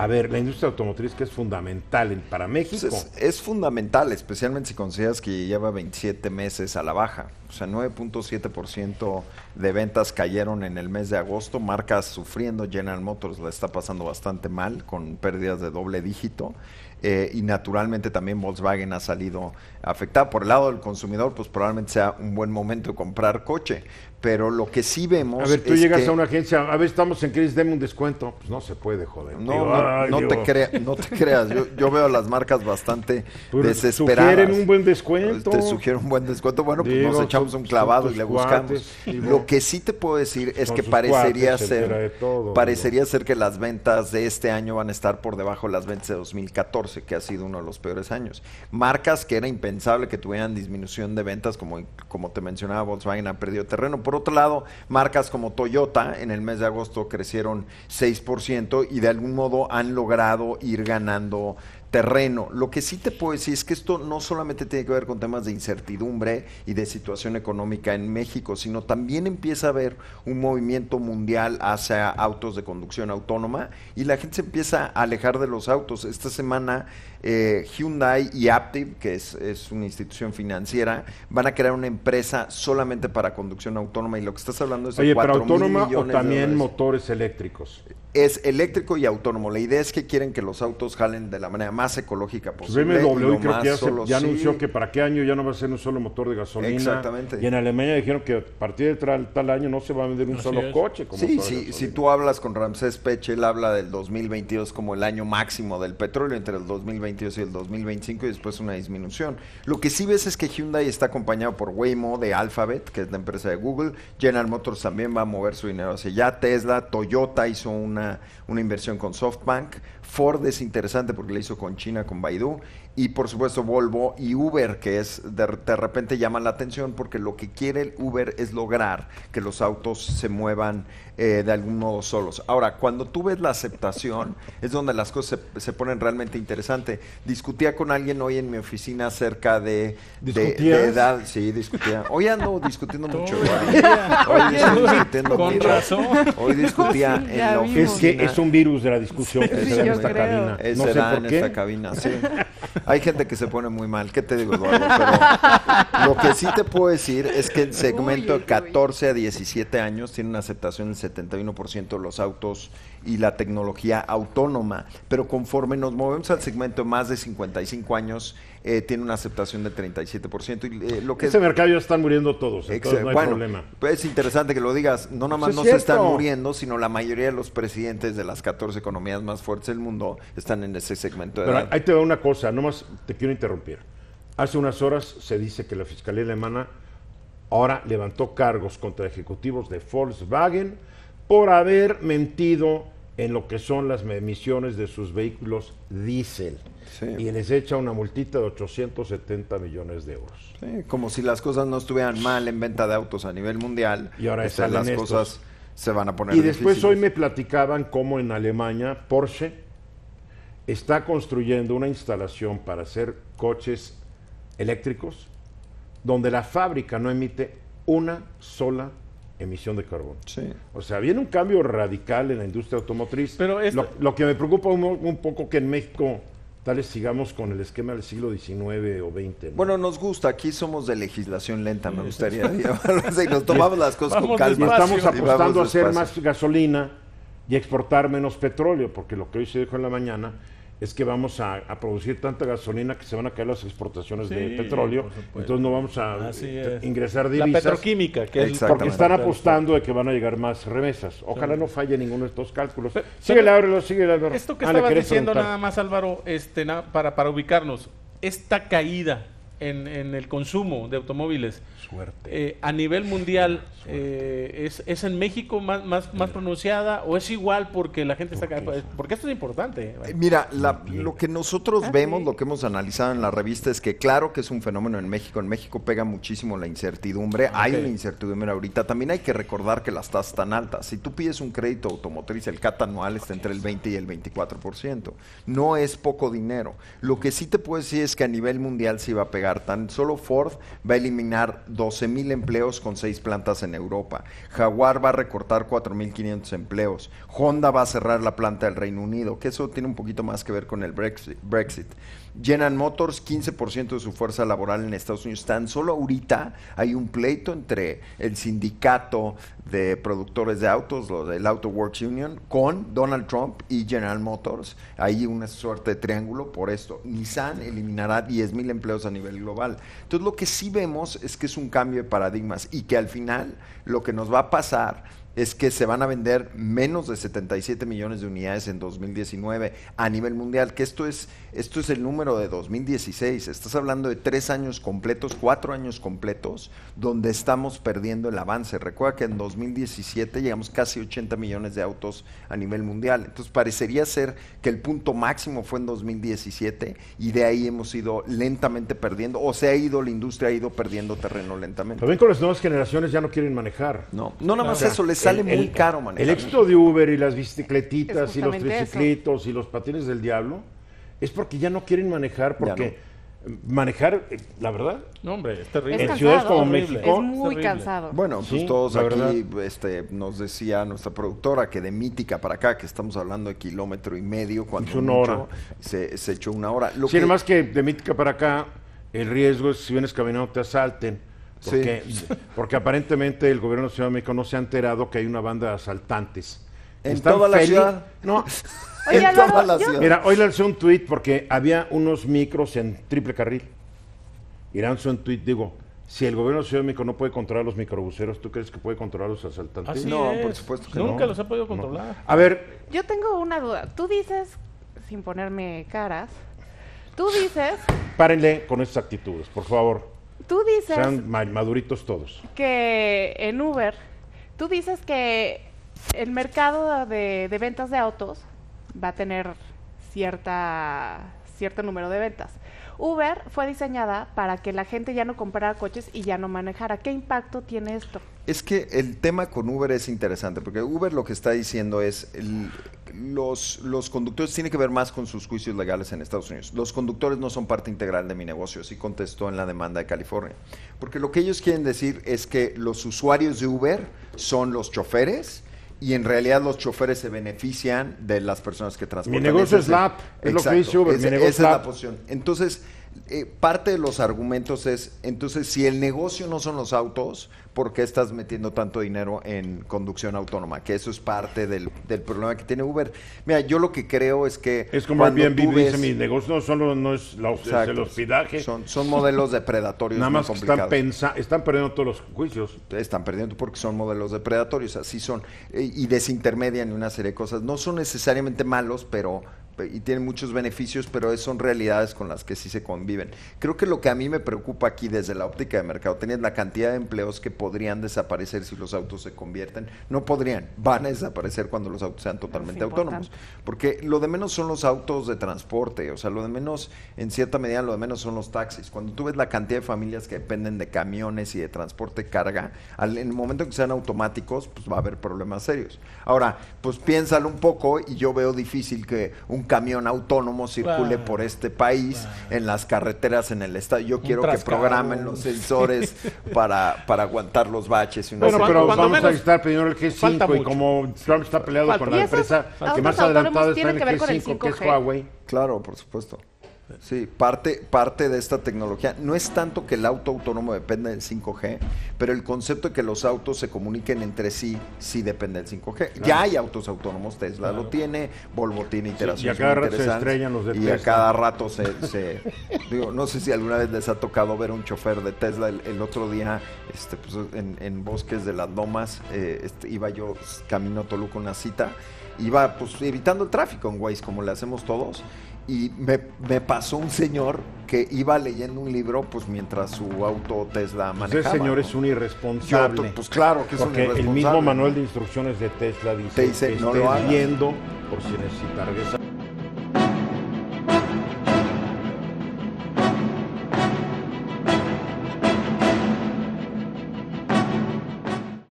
A ver, la industria automotriz que es fundamental en- para México. Pues es, es fundamental, especialmente si consideras que lleva 27 meses a la baja. O sea, 9.7% de ventas cayeron en el mes de agosto. Marcas sufriendo, General Motors la está pasando bastante mal, con pérdidas de doble dígito. Eh, y naturalmente también Volkswagen ha salido afectada. Por el lado del consumidor, pues probablemente sea un buen momento de comprar coche. Pero lo que sí vemos. a ver, tú es llegas que- a una agencia, a ver, estamos en crisis, deme un descuento. Pues no se puede, joder. No, no, ay, no te, crea- no te creas. Yo, yo veo a las marcas bastante Pero desesperadas. sugieren un buen descuento. Te sugiero un buen descuento. Bueno, pues nos echamos un clavado y le buscamos. cuates. Lo que sí te puedo decir es que parecería cuates, ser, todo, parecería ser que las ventas de este año van a estar por debajo de las ventas de 2014, que ha sido uno de los peores años. Marcas que era impensable que tuvieran disminución de ventas, como, como te mencionaba, Volkswagen ha perdido terreno. Por otro lado, marcas como Toyota en el mes de agosto crecieron 6% y de algún modo han logrado ir ganando terreno. Lo que sí te puedo decir es que esto no solamente tiene que ver con temas de incertidumbre y de situación económica en México, sino también empieza a haber un movimiento mundial hacia autos de conducción autónoma y la gente se empieza a alejar de los autos. Esta semana eh, Hyundai y Aptiv, que es, es una institución financiera, van a crear una empresa solamente para conducción autónoma y lo que estás hablando es de Oye, ¿para 4 mil autónoma o millones de también dólares. motores eléctricos? Es eléctrico y autónomo. La idea es que quieren que los autos jalen de la manera más ecológica Pues posible. y BMW lo creo más que ya, se- solo- ya sí. anunció que para qué año ya no va a ser un solo motor de gasolina. Exactamente. Y en Alemania dijeron que a partir de tal, tal año no se va a vender un Así solo es. coche. Como Sí, sí, si tú hablas con Ramsés Peche, él habla del 2022 como el año máximo del petróleo entre el 2022 y el 2025 y después una disminución. Lo que sí ves es que Hyundai está acompañado por Waymo de Alphabet, que es la empresa de Google. General Motors también va a mover su dinero hacia allá. Tesla, Toyota hizo una, una inversión con SoftBank. Ford es interesante porque le hizo con China, con Baidu. Y por supuesto Volvo y Uber, que es de, de repente llama la atención porque lo que quiere el Uber es lograr que los autos se muevan eh, de algún modo solos. Ahora, cuando tú ves la aceptación, es donde las cosas se, se ponen realmente interesantes. Discutía con alguien hoy en mi oficina acerca de, de, edad. Sí, discutía. Hoy ando discutiendo mucho. Hoy, día. hoy estoy discutiendo Con mucho. razón. Hoy discutía Sí, en la vimos. Es que oficina. es un virus de la discusión que Sí, se da en esta creo. cabina. Eh, No sé por en qué. esta cabina, sí. Hay gente que se pone muy mal. ¿Qué te digo, Eduardo? Pero lo que sí te puedo decir es que el segmento de uy, 14 a 17 años tiene una aceptación del 71% de los autos y la tecnología autónoma. Pero conforme nos movemos al segmento de más de 55 años, eh, tiene una aceptación del 37%. Y, eh, lo que Ese mercado ya están muriendo todos, entonces no hay bueno, problema. pues es interesante que lo digas. No nada más no se están muriendo, sino la mayoría de los presidentes de las 14 economías más fuertes del mundo están en ese segmento de Pero edad. ahí te va una cosa, nomás te quiero interrumpir. Hace unas horas se dice que la Fiscalía Alemana ahora levantó cargos contra ejecutivos de Volkswagen por haber mentido en lo que son las emisiones de sus vehículos diésel. Sí. Y les echa una multita de 870 millones de euros. Sí, como si las cosas no estuvieran mal en venta de autos a nivel mundial. Y ahora este, salen las estos. cosas se van a poner Y después difíciles. hoy me platicaban cómo en Alemania Porsche está construyendo una instalación para hacer coches eléctricos donde la fábrica no emite una sola emisión de carbono. Sí. O sea, viene un cambio radical en la industria automotriz. Pero esto- lo, lo que me preocupa un, un poco que en México tal vez sigamos con el esquema del siglo XIX o XX. ¿no? Bueno, nos gusta. Aquí somos de legislación lenta, me gustaría llamarlo así. Nos tomamos las cosas con Vamos y calma. despacio. estamos Y apostando a hacer más gasolina y exportar menos petróleo, porque lo que hoy se dijo en la mañana es que vamos a, a producir tanta gasolina que se van a caer las exportaciones de petróleo, entonces no vamos a ingresar La divisas. petroquímica, que es. Porque están apostando de que van a llegar más remesas. Ojalá no falle ninguno de estos cálculos. Pero- Síguele, pero- Ábrelo, síguele, Álvaro. Esto que Ah, estabas diciendo preguntar. nada más, Álvaro, este, na- para, para ubicarnos, esta caída en, en el consumo de automóviles Suerte. eh, a nivel mundial, eh, ¿es, es en México más, más, más pronunciada o es igual porque la gente está... ca- Porque esto es importante. Eh, Mira, la- lo que nosotros Ah, vemos, sí. lo que hemos analizado en la revista es que claro que es un fenómeno en México. En México pega muchísimo la incertidumbre. Hay una incertidumbre ahorita. También hay que recordar que las tasas están altas. Si tú pides un crédito automotriz, el CAT anual está entre el 20 y el 24%. No es poco dinero. Lo que sí te puedo decir es que a nivel mundial se iba a pegar Tan solo Ford va a eliminar 12 mil empleos con seis plantas en Europa. Jaguar va a recortar 4.500 empleos. Honda va a cerrar la planta del Reino Unido, que eso tiene un poquito más que ver con el Brexit. General Motors, 15% de su fuerza laboral en Estados Unidos. Tan solo ahorita hay un pleito entre el sindicato de productores de autos, el Auto Works Union, con Donald Trump y General Motors. Hay una suerte de triángulo por esto. Nissan eliminará 10 mil empleos a nivel global. Entonces lo que sí vemos es que es un cambio de paradigmas y que al final lo que nos va a pasar es que se van a vender menos de 77 millones de unidades en 2019 a nivel mundial, que esto es, esto es el número de 2016. Estás hablando de tres años completos, cuatro años completos, donde estamos perdiendo el avance. Recuerda que en 2017 llegamos casi 80 millones de autos a nivel mundial. Entonces parecería ser que el punto máximo fue en 2017 y de ahí hemos ido lentamente perdiendo, o se ha ido, la industria ha ido perdiendo terreno lentamente. También con las nuevas generaciones ya no quieren manejar. No, no nada más eso, les sale muy caro manejar. El éxito de Uber y las bicicletitas y los triciclitos y los patines del diablo es porque ya no quieren manejar porque manejar, eh, la verdad. No, hombre, es terrible. en ciudades como México. Es muy cansado. Bueno, pues todos aquí este, nos decía nuestra productora que de Mítica para acá, que estamos hablando de kilómetro y medio, cuando una hora. Se, se, echó una hora. Lo sí, más que de Mítica para acá, el riesgo es si vienes caminando te asalten porque, porque aparentemente el gobierno de Ciudad de México no se ha enterado que hay una banda de asaltantes. ¿En toda la ciudad? No. en toda la ciudad. Mira, hoy lancé un tuit porque había unos micros en triple carril. Y lanzó un tuit, digo, si el gobierno de Ciudad de México no puede controlar los microbuseros, ¿tú crees que puede controlar los asaltantes? no, por supuesto que Nunca los ha podido controlar. A ver. Yo tengo una duda. Tú dices, sin ponerme caras, tú dices... Párenle con esas actitudes, por favor. Tú dices... Sean maduritos todos. Que en Uber, tú dices que el mercado de, ventas de autos va a tener cierta, cierto número de ventas. Uber fue diseñada para que la gente ya no comprara coches y ya no manejara. ¿Qué impacto tiene esto? Es que el tema con Uber es interesante, porque Uber lo que está diciendo es, los, los conductores tienen que ver más con sus juicios legales en Estados Unidos. Los conductores no son parte integral de mi negocio, así contestó en la demanda de California. Porque lo que ellos quieren decir es que los usuarios de Uber son los choferes, y en realidad los choferes se benefician de las personas que transportan. Mi negocio es la es lo que dice Uber. esa es la posición. Entonces, eh, parte de los argumentos es, entonces, si el negocio no son los autos, ¿por qué estás metiendo tanto dinero en conducción autónoma? Que eso es parte del, problema que tiene Uber. Mira, yo lo que creo es que... Es como ves, dice, mi negocio no solo no es, el hospedaje. Son, son modelos depredatorios Nada más están, están perdiendo todos los juicios. Están perdiendo porque son modelos depredatorios, así son. Eh, y desintermedian una serie de cosas. No son necesariamente malos, pero y tienen muchos beneficios, pero son realidades con las que sí se conviven. Creo que lo que a mí me preocupa aquí desde la óptica de mercado, tienes la cantidad de empleos que podrían desaparecer si los autos se convierten. No podrían, van a desaparecer cuando los autos sean totalmente autónomos. Porque lo de menos son los autos de transporte, o sea, lo de menos, en cierta medida, lo de menos son los taxis. Cuando tú ves la cantidad de familias que dependen de camiones y de transporte carga, en el momento en que sean automáticos, pues va a haber problemas serios. Ahora, pues piénsalo un poco y yo veo difícil que un camión autónomo circule por este país en las carreteras en el estado. Yo quiero que programen los sensores para, para aguantar los baches. Y bueno, pero vamos a estar pidiendo el G5 y como Trump está peleado con la empresa que más adelantada está en el G5, que es Huawei. Claro, por supuesto. Sí, parte, parte de esta tecnología no es tanto que el auto autónomo depende del 5G, pero el concepto de que los autos se comuniquen entre sí sí depende del 5G. Ya hay autos autónomos, Tesla lo tiene, Volvo tiene iteraciones y a cada rato se estrellan los de Y a cada rato se, digo, no sé si alguna vez les ha tocado ver a un chofer de Tesla. El, otro día, este, pues, en, Bosques de las Lomas, eh, este, iba yo camino a Toluca una cita, iba pues evitando el tráfico en Waze como le hacemos todos y me, pasó un señor que iba leyendo un libro pues mientras su auto Tesla pues manejaba. ese señor es un irresponsable. pues claro que es Porque el mismo manual de instrucciones de Tesla dice, Te dice que no lo viendo por si necesita regresar.